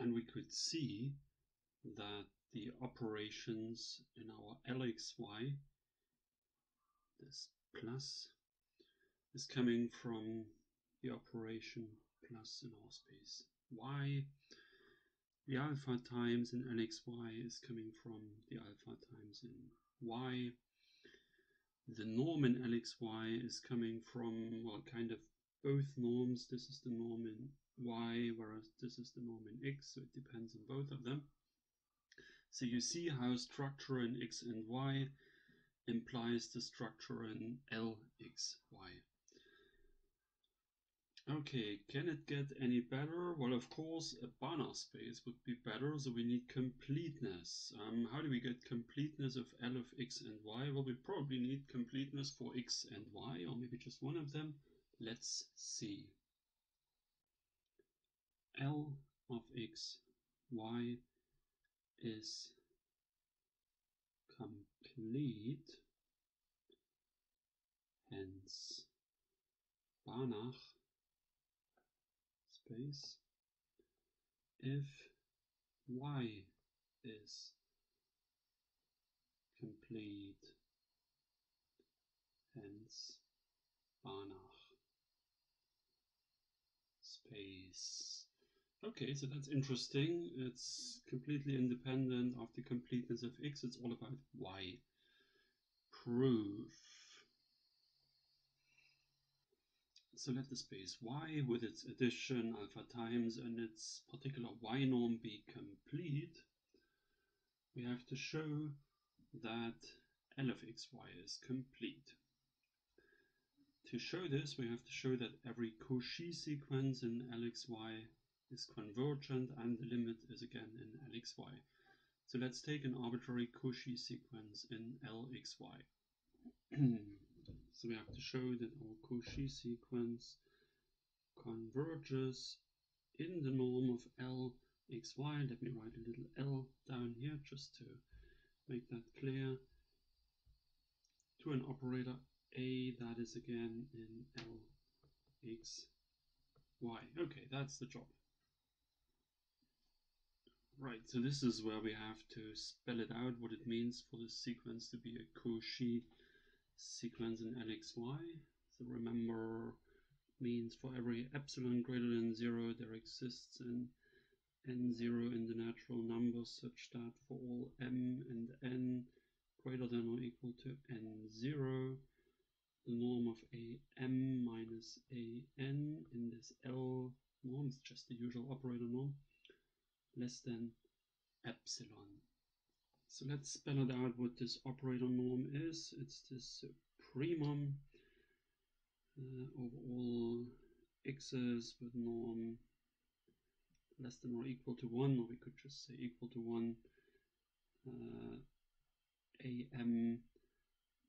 And we could see that the operations in our LXY, this plus, is coming from the operation plus in our space y. The alpha times in LXY is coming from the alpha times in y. The norm in LXY is coming from, well, kind of both norms. This is the norm in y, whereas this is the norm in x, so it depends on both of them. So you see how structure in x and y implies the structure in LXY. Okay, can it get any better? Well, of course, a Banach space would be better, so we need completeness. Um, how do we get completeness of L of x and y? Well, we probably need completeness for x and y, or maybe just one of them. Let's see. L of x, y is complete, hence Banach space if y is complete. Hence Banach space. Okay so that's interesting. It's completely independent of the completeness of x. It's all about y. Proof. So let the space y with its addition alpha times and its particular y norm be complete. We have to show that L of xy is complete. To show this, we have to show that every Cauchy sequence in LXY is convergent and the limit is again in LXY. So let's take an arbitrary Cauchy sequence in LXY. So we have to show that our Cauchy sequence converges in the norm of LXY. Let me write a little L down here just to make that clear. To an operator A that is again in L x y. Okay, that's the job. Right, so this is where we have to spell it out what it means for the sequence to be a Cauchy sequence in LXY. So remember means for every epsilon greater than zero there exists an n0 in the natural numbers such that for all m and n greater than or equal to n0 the norm of am minus an in this L norm. Is just the usual operator norm. Less than epsilon. So let's spell it out what this operator norm is. It's this supremum uh, over all x's with norm less than or equal to 1, or we could just say equal to 1, uh, am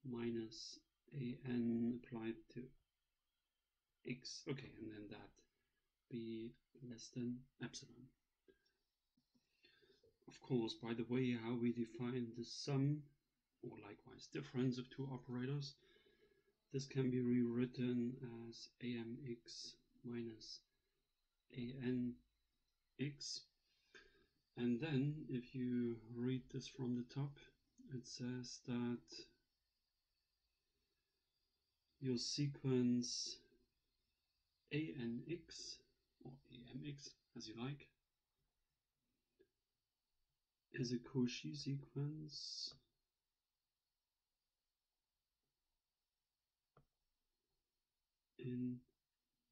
minus an applied to x. Okay, and then that be less than epsilon of course, by the way how we define the sum, or likewise difference of two operators, this can be rewritten as amx minus anx. And then, if you read this from the top, it says that your sequence anx, or amx, as you like, is a Cauchy sequence. In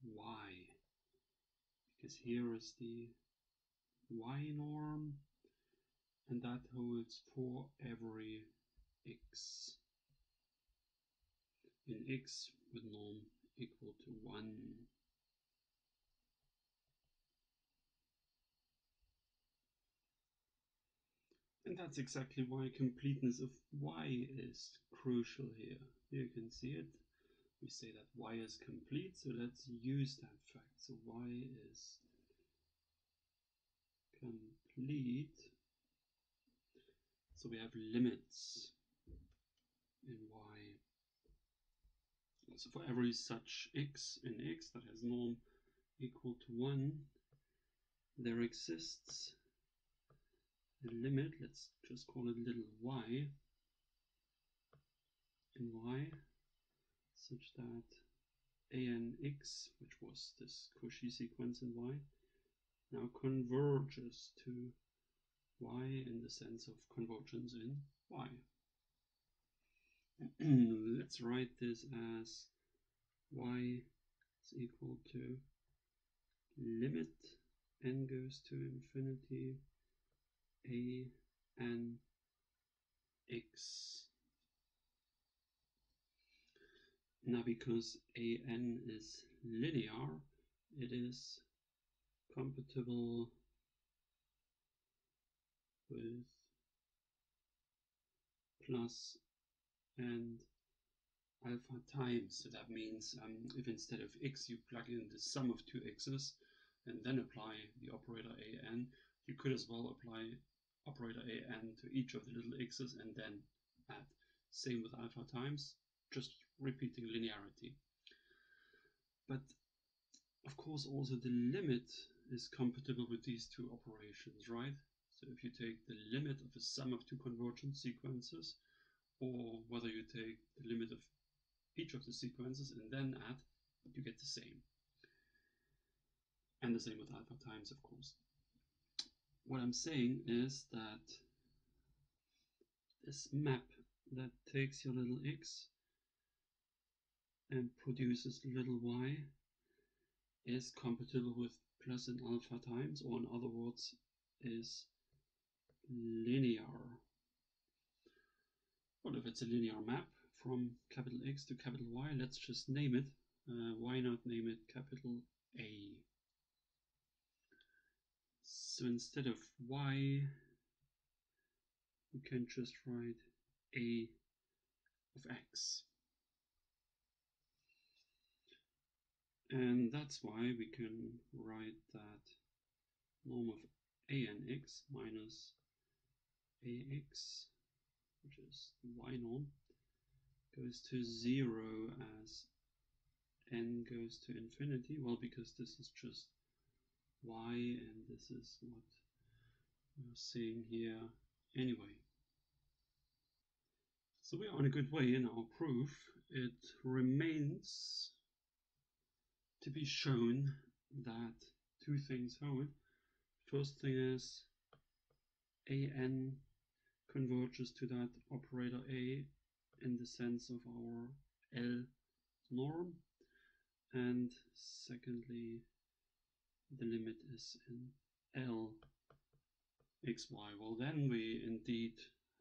y because here is the y norm and that holds for every x in x with norm equal to 1 And that's exactly why completeness of y is crucial here. You can see it. We say that y is complete, so let's use that fact. So y is complete. So we have limits in y. So for every such x in x that has norm equal to 1, there exists a limit, let's just call it little y, in y, such that anx, which was this Cauchy sequence in y, now converges to y in the sense of convergence in y. Let's write this as y is equal to limit n goes to infinity a n x. Now because a n is linear, it is compatible with plus and alpha times. So that means um, if instead of x you plug in the sum of two x's and then apply the operator an, you could as well apply operator an to each of the little x's and then add. Same with alpha times, just repeating linearity. But of course also the limit is compatible with these two operations, right? So if you take the limit of a sum of two convergent sequences, or whether you take the limit of each of the sequences and then add, you get the same. And the same with alpha times, of course. What I'm saying is that this map that takes your little x and produces little y is compatible with plus and alpha times, or in other words, is linear. Well, if it's a linear map from capital X to capital Y, let's just name it. Uh, why not name it capital A? So instead of Y, we can just write A of X. And that's why we can write that norm of anx minus ax, which is norm, goes to 0 as n goes to infinity. Well, because this is just y and this is what we're seeing here anyway. So we are on a good way in our proof. It remains to be shown that two things hold. First thing is an converges to that operator a in the sense of our L norm and secondly the limit is in L xy. Well then we indeed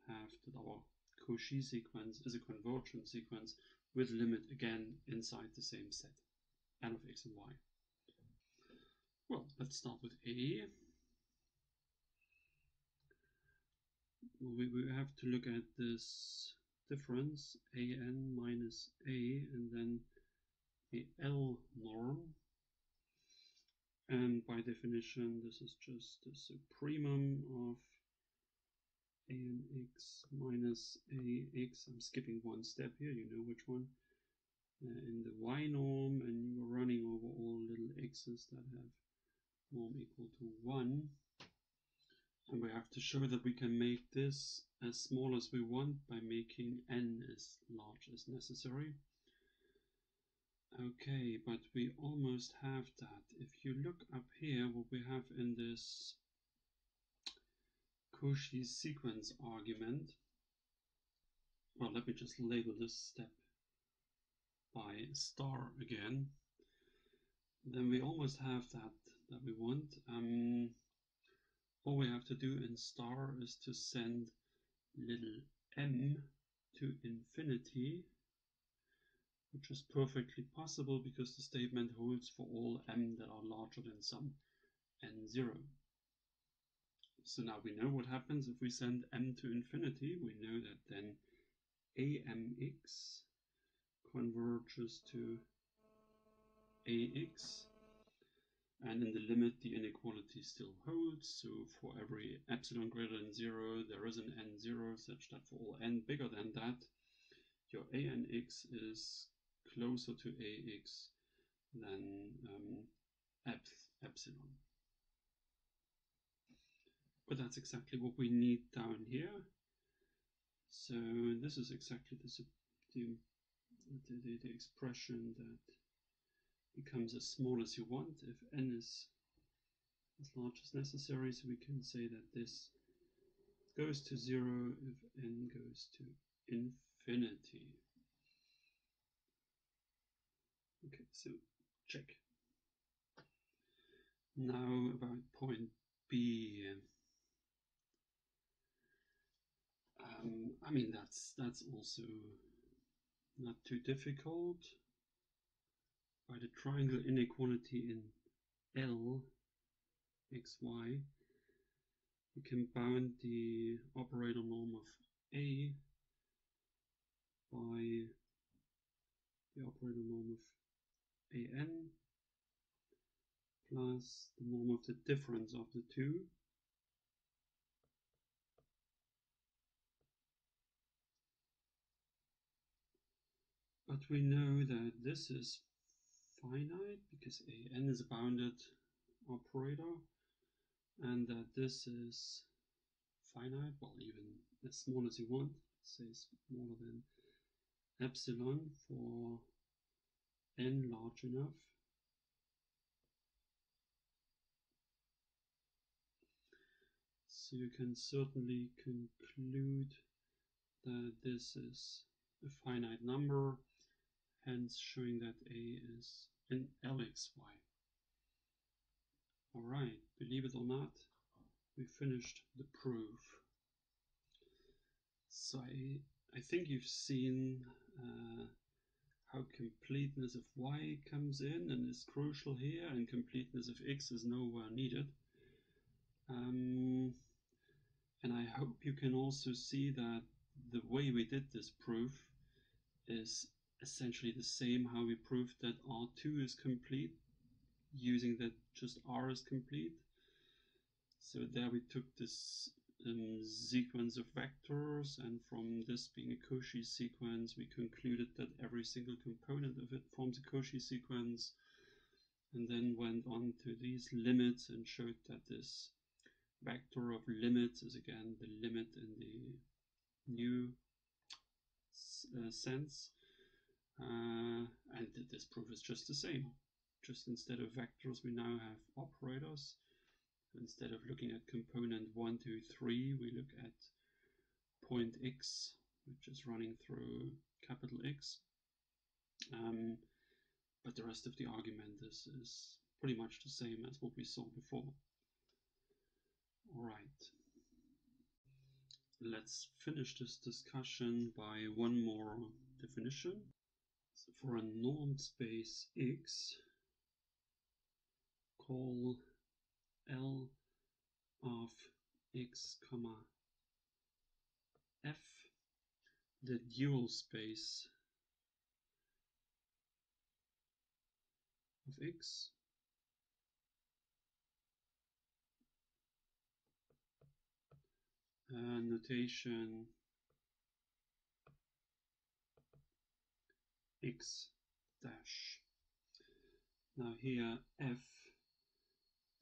have that our Cauchy sequence is a convergent sequence with limit again inside the same set n of x and y. Well, let's start with A. We, we have to look at this difference, an minus a, and then the L norm. And by definition, this is just the supremum of anx minus ax. I'm skipping one step here, you know which one uh, in the y norm and you're running over all little x's that have norm equal to 1 and we have to show that we can make this as small as we want by making n as large as necessary. Okay, but we almost have that. If you look up here, what we have in this Cauchy sequence argument, well, let me just label this step by star again, then we almost have that that we want. Um, all we have to do in star is to send little m to infinity, which is perfectly possible because the statement holds for all m that are larger than some n0. So now we know what happens if we send m to infinity. We know that then amx converges to ax and in the limit the inequality still holds so for every epsilon greater than 0 there is an n0 such that for all n bigger than that your anx is closer to ax than um, epsilon. but that's exactly what we need down here. So this is exactly the, the, the, the expression that becomes as small as you want if n is as large as necessary. So we can say that this goes to zero if n goes to infinity. Okay, so check. Now about point B. Um, I mean that's that's also not too difficult. By the triangle inequality in L xy, you can bound the operator norm of A by the operator norm of an plus the norm of the difference of the two. But we know that this is finite because an is a bounded operator and that this is finite, well even as small as you want, say smaller than epsilon for n large enough. So you can certainly conclude that this is a finite number, hence showing that A is an LXY. Alright, believe it or not, we finished the proof. So I, I think you've seen uh, how completeness of y comes in and is crucial here and completeness of x is nowhere needed. Um, and I hope you can also see that the way we did this proof is essentially the same how we proved that R2 is complete using that just R is complete. So there we took this um, sequence of vectors and from this being a Cauchy sequence we concluded that every single component of it forms a Cauchy sequence and then went on to these limits and showed that this vector of limits is again the limit in the new uh, sense and this proof is just the same. Just instead of vectors we now have operators. Instead of looking at component 1 2 3 we look at point x which is running through capital X. Um, but the rest of the argument is, is pretty much the same as what we saw before. Alright let's finish this discussion by one more definition for a norm space X call L of x comma f the dual space of x. Uh, notation x dash now here f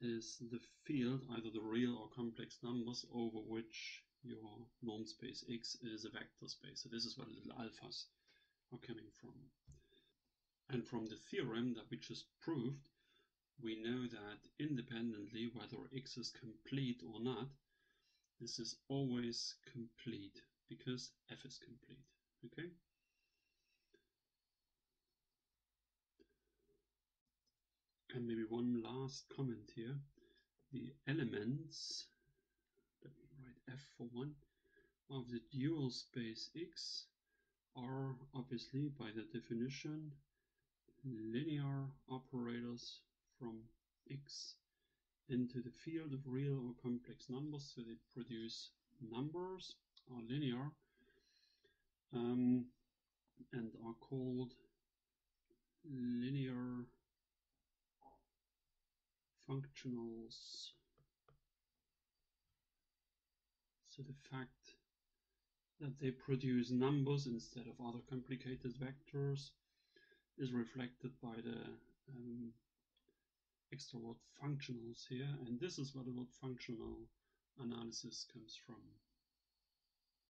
is the field, either the real or complex numbers, over which your norm space X is a vector space. So this is where the little alphas are coming from. And from the theorem that we just proved, we know that independently whether X is complete or not, this is always complete because F is complete. Okay? And maybe one last comment here. The elements, let me write F for one, of the dual space X are obviously by the definition linear operators from X into the field of real or complex numbers, so they produce numbers, are linear, um, and are called linear functionals. So the fact that they produce numbers instead of other complicated vectors is reflected by the um, extra word functionals here and this is where the word functional analysis comes from